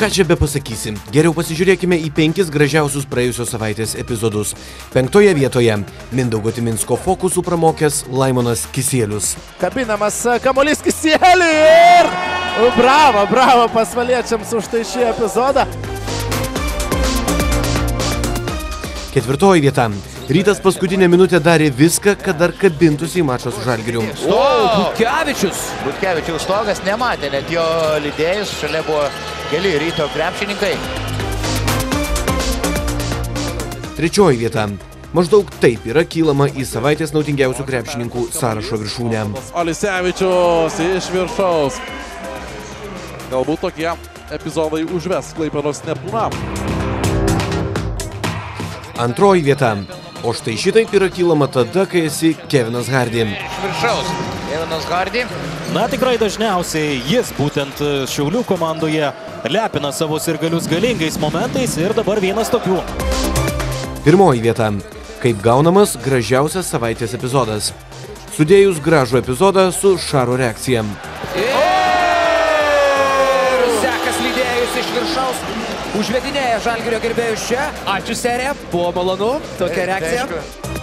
Ką čia be pasakysim? Geriau pasižiūrėkime į penkis gražiausius praėjusios savaitės epizodus. Penktoje vietoje Mindaugo Timinsko fokusų pramokęs Laimonas Kisėlius. Kabinamas kamuolys Kisėlį ir bravo, bravo pasvaliečiams už tai šį epizodą. Ketvirtoji vieta. Rytas paskutinę minutę darė viską, kad dar kabintųsi į mačą su Žalgiriu. O, Butkevičius. Butkevičiaus stogas nematė, net jo lydėjus, šalia buvo keli ryto krepšininkai. Trečioji vieta. Maždaug taip yra kylama į savaitės naudingiausių krepšininkų sąrašo viršūnę. Alisevičius iš viršaus. Galbūt tokie epizodai užves Klaipėdos Neptūną. Antroji vieta. O štai šitaip yra kylama tada, kai esi Kevinas Hardy. Iš viršaus. Evanas Hardy. Na tikrai dažniausiai jis būtent Šiaulių komandoje lepina savo sirgalius galingais momentais ir dabar vienas tokių. Pirmoji vieta. Kaip gaunamas gražiausias savaitės epizodas. Sudėjus gražų epizodą su Šaro reakcija. Iš viršaus. Užvedinėja Žalgirio gerbėjus čia. Ačiū serija, buvo malonu. Tokia reakcija. Aišku,